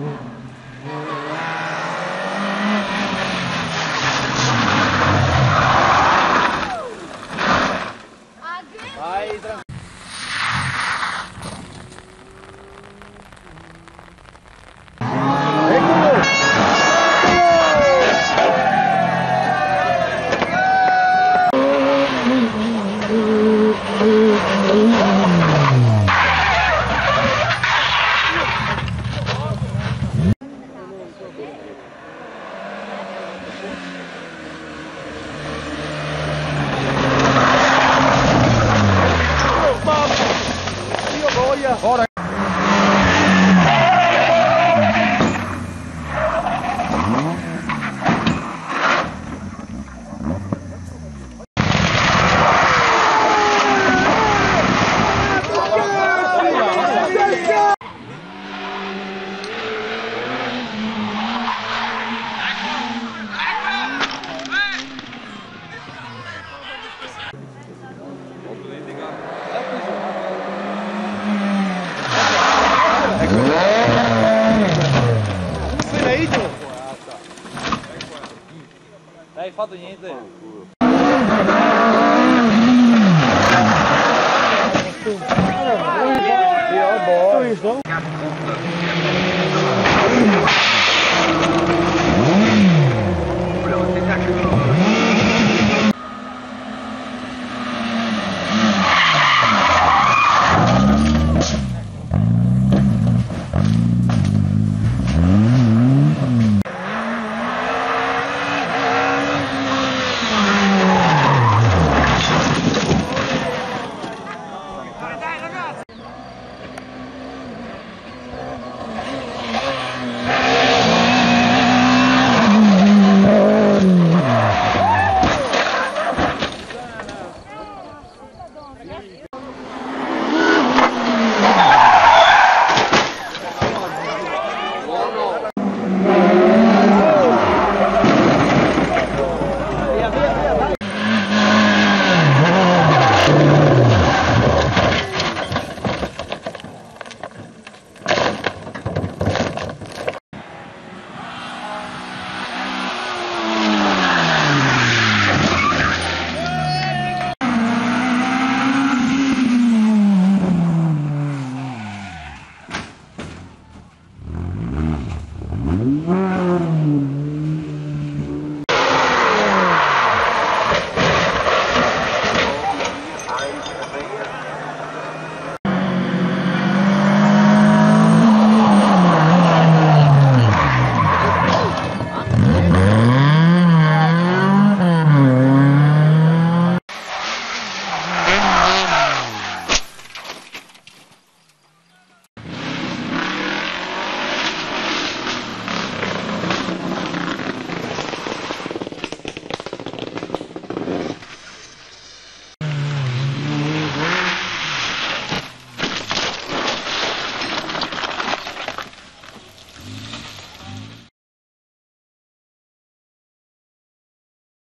嗯 Dai, fate niente. Io ho